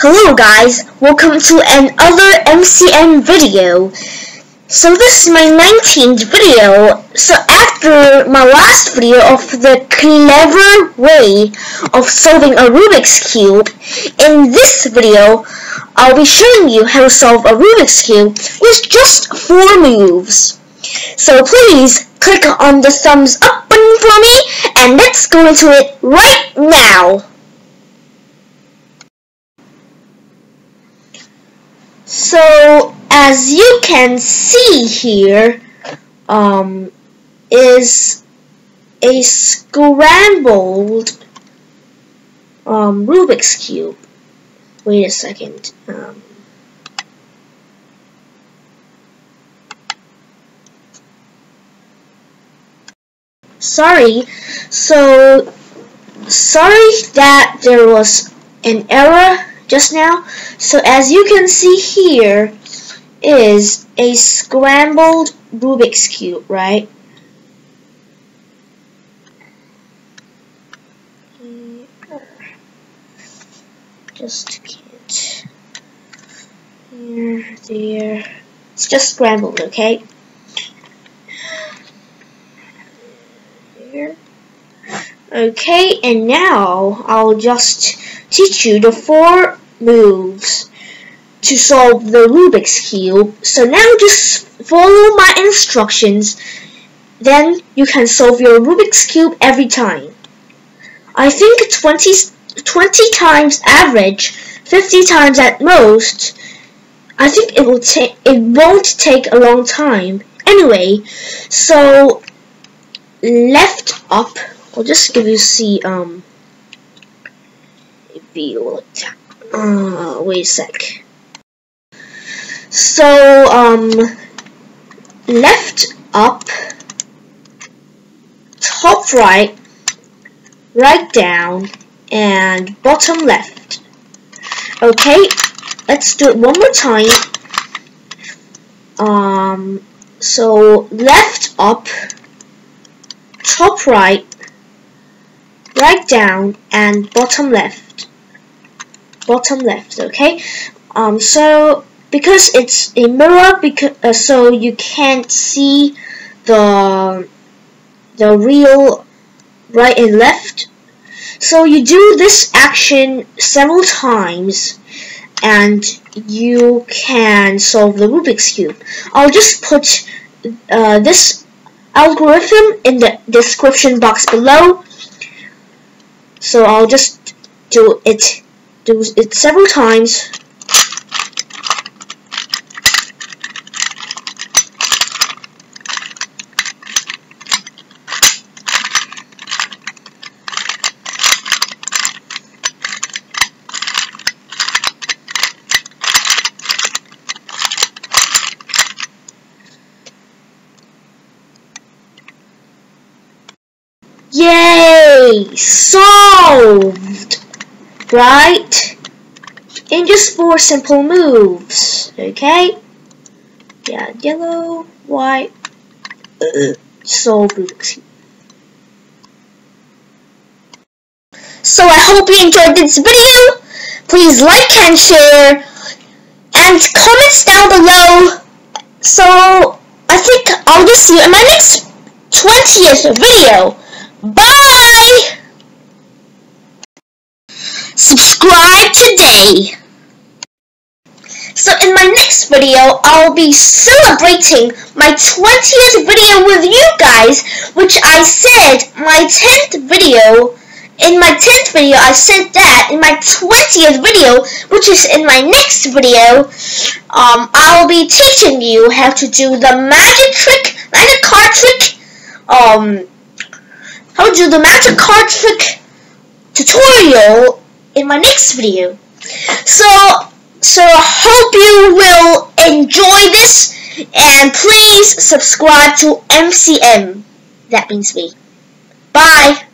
Hello guys, welcome to another MCM video. So this is my 19th video. So after my last video of the clever way of solving a Rubik's Cube, in this video I'll be showing you how to solve a Rubik's Cube with just four moves. So please click on the thumbs up button for me and let's go into it right now. So as you can see here, um, is a scrambled um, Rubik's Cube. Wait a second. Um, sorry. So, sorry that there was an error just now. So as you can see here is a scrambled Rubik's Cube, right? Just can't. Here, there. It's just scrambled, okay? Here. Okay, and now I'll just teach you the four moves to solve the Rubik's Cube. So now just follow my instructions, then you can solve your Rubik's Cube every time. I think 20, 20 times average, 50 times at most, I think it will take it won't take a long time. Anyway, so left up I'll just give you see um view uh wait a sec. So um left up top right right down and bottom left. Okay, let's do it one more time. Um so left up top right right down and bottom left bottom left okay? Um so because it's a mirror because uh, so you can't see the the real right and left. So you do this action several times and you can solve the Rubik's Cube. I'll just put uh, this algorithm in the description box below. So I'll just do it do it several times Yay! Solved! Right? In just four simple moves. Okay? Yeah, yellow, white, uh, solved. So I hope you enjoyed this video. Please like and share. And comments down below. So I think I'll just see you in my next 20th video. Bye! Subscribe today! So in my next video, I'll be celebrating my 20th video with you guys, which I said my 10th video, in my 10th video, I said that, in my 20th video, which is in my next video, um, I'll be teaching you how to do the magic trick, magic card trick, um, how to do the magic card trick tutorial in my next video. So, so I hope you will enjoy this and please subscribe to MCM. That means me. Bye.